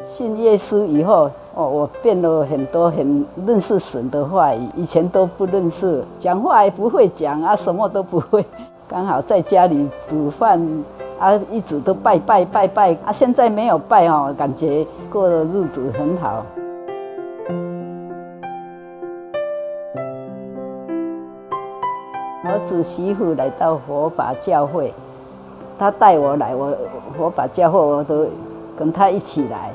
信耶稣以后，哦，我变了很多，很认识神的话，以前都不认识，讲话也不会讲啊，什么都不会。刚好在家里煮饭啊，一直都拜拜拜拜啊，现在没有拜哦，感觉过的日子很好。儿子媳妇来到火把教会，他带我来，我火把教会我都跟他一起来。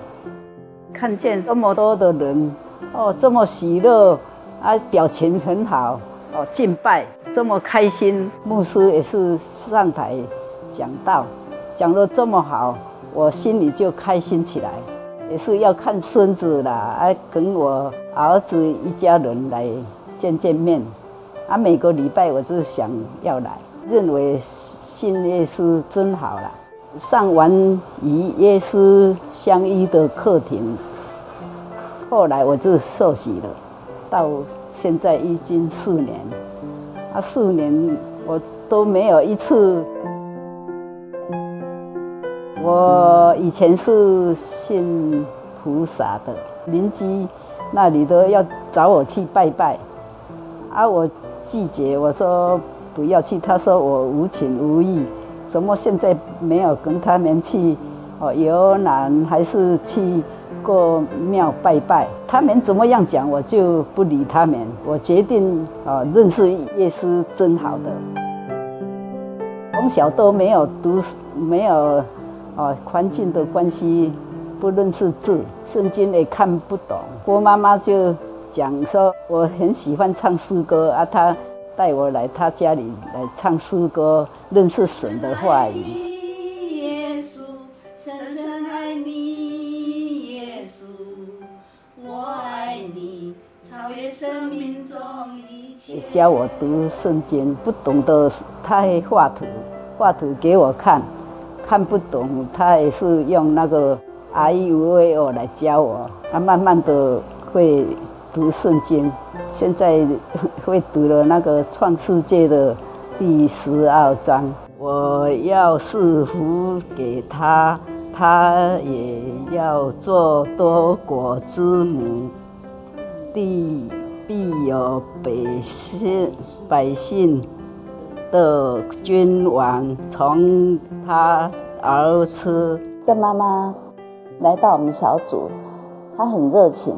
看见这么多的人，哦，这么喜乐，啊，表情很好，哦，敬拜这么开心，牧师也是上台讲道，讲得这么好，我心里就开心起来。也是要看孙子啦，啊，跟我儿子一家人来见见面，啊，每个礼拜我就想要来，认为信耶稣真好了。上完与耶稣相依的课程，后来我就受洗了。到现在已经四年，啊，四年我都没有一次。我以前是信菩萨的，邻居那里都要找我去拜拜，啊，我拒绝，我说不要去。他说我无情无义。怎么现在没有跟他们去哦游览，还是去过庙拜拜？他们怎么样讲，我就不理他们。我决定啊，认识耶稣真好的。从小都没有读，没有啊环境的关系，不认识字，圣经也看不懂。郭妈妈就讲说，我很喜欢唱诗歌啊，她。带我来他家里来唱诗歌，认识神的话语。教我读圣经，不懂的他会画图，画图给我看，看不懂他也是用那个 I U A O 来教我，他慢慢的会。读圣经，现在会读了那个创世界的第十二章。我要赐福给他，他也要做多国之母。第必有百姓，百姓的君王从他而出。这妈妈来到我们小组，她很热情。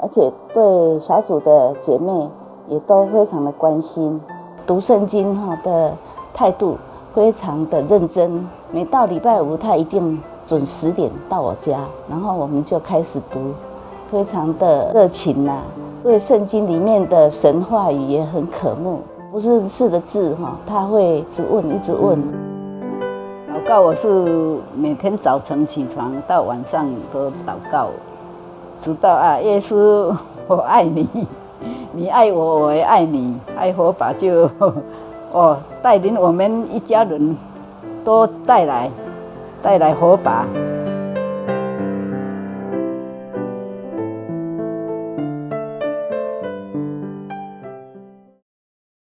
而且对小组的姐妹也都非常的关心，读圣经哈的态度非常的认真。每到礼拜五，她一定准十点到我家，然后我们就开始读，非常的热情呐。对圣经里面的神话语也很渴慕，不是识的字哈，他会一直问，一直问。祷告我是每天早晨起床到晚上都祷告。知道啊，耶稣，我爱你，你爱我，我也爱你。爱火把就 哦，带领我们一家人都带来，带来火把。